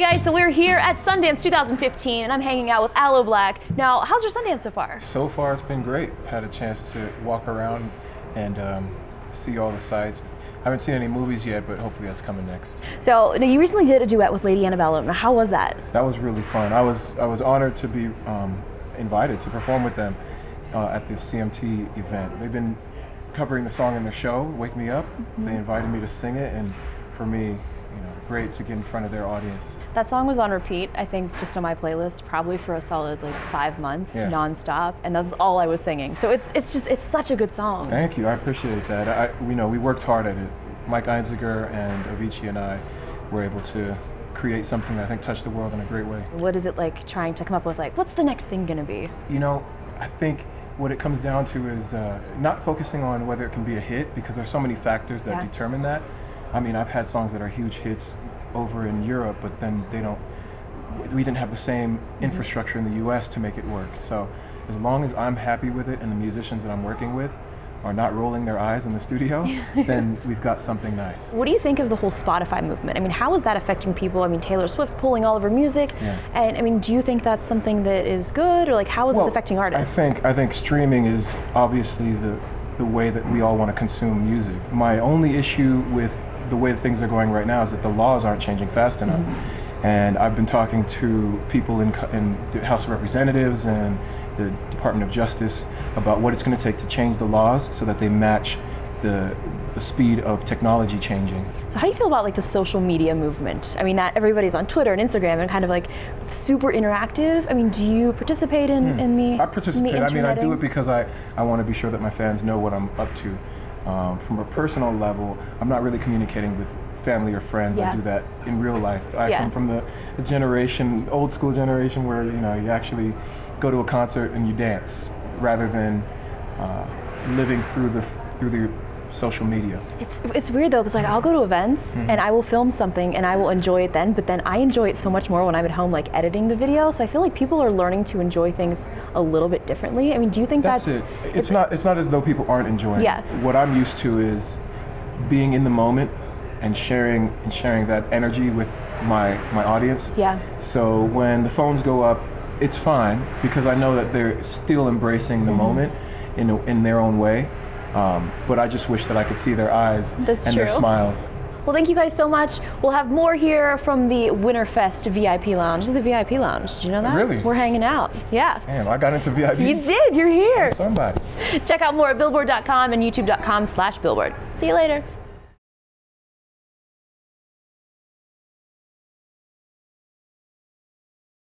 Hey guys, so we're here at Sundance 2015 and I'm hanging out with Aloe Blacc. Now, how's your Sundance so far? So far, it's been great. I've had a chance to walk around and um, see all the sights. I haven't seen any movies yet, but hopefully that's coming next. So, now you recently did a duet with Lady Antebellum. Now, how was that? That was really fun. I was I was honored to be um, invited to perform with them uh, at the CMT event. They've been covering the song in their show, Wake Me Up. Mm-hmm. They invited me to sing it, and for me, great to get in front of their audience. That song was on repeat, I think, just on my playlist, probably for a solid like five months, yeah. nonstop, and that's all I was singing. So it's it's just it's such a good song. Thank you, I appreciate that. I, you know, we worked hard at it. Mike Einziger and Avicii and I were able to create something that I think touched the world in a great way. What is it like trying to come up with like what's the next thing gonna be? You know, I think what it comes down to is uh, not focusing on whether it can be a hit because there's so many factors that yeah. determine that. I mean, I've had songs that are huge hits over in Europe, but then they don't. We didn't have the same mm-hmm. infrastructure in the U.S. to make it work. So, as long as I'm happy with it and the musicians that I'm working with are not rolling their eyes in the studio, then we've got something nice. What do you think of the whole Spotify movement? I mean, how is that affecting people? I mean, Taylor Swift pulling all of her music, yeah. and I mean, do you think that's something that is good, or like how is well, this affecting artists? I think I think streaming is obviously the the way that we all want to consume music. My only issue with the way things are going right now is that the laws aren't changing fast enough. Mm-hmm. And I've been talking to people in, in the House of Representatives and the Department of Justice about what it's going to take to change the laws so that they match the the speed of technology changing. So how do you feel about like the social media movement? I mean, that everybody's on Twitter and Instagram and kind of like super interactive. I mean, do you participate in, hmm. in the? I participate. I mean, I do it because I I want to be sure that my fans know what I'm up to. Um, from a personal level, I'm not really communicating with family or friends. Yeah. I do that in real life. I yeah. come from the, the generation, old school generation, where you know you actually go to a concert and you dance rather than uh, living through the through the social media. It's it's weird though because like I'll go to events mm-hmm. and I will film something and I will enjoy it then, but then I enjoy it so much more when I'm at home like editing the video. So I feel like people are learning to enjoy things a little bit differently. I mean, do you think that's, that's it? It's, it's not it's not as though people aren't enjoying. Yeah. It. What I'm used to is being in the moment and sharing and sharing that energy with my my audience. Yeah. So when the phones go up, it's fine because I know that they're still embracing the mm-hmm. moment in a, in their own way. Um, but I just wish that I could see their eyes That's and true. their smiles. Well, thank you guys so much. We'll have more here from the Winterfest VIP Lounge. This is the VIP Lounge. Did you know that? Really? We're hanging out. Yeah. Damn, I got into VIP. You did. You're here. I'm somebody. Check out more at billboard.com and youtube.com slash billboard. See you later.